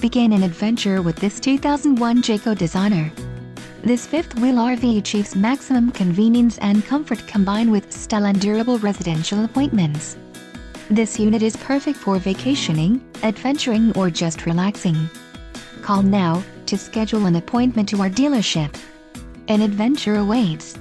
Begin an adventure with this 2001 Jayco Designer. This fifth-wheel RV achieves maximum convenience and comfort combined with style durable residential appointments. This unit is perfect for vacationing, adventuring or just relaxing. Call now to schedule an appointment to our dealership. An adventure awaits.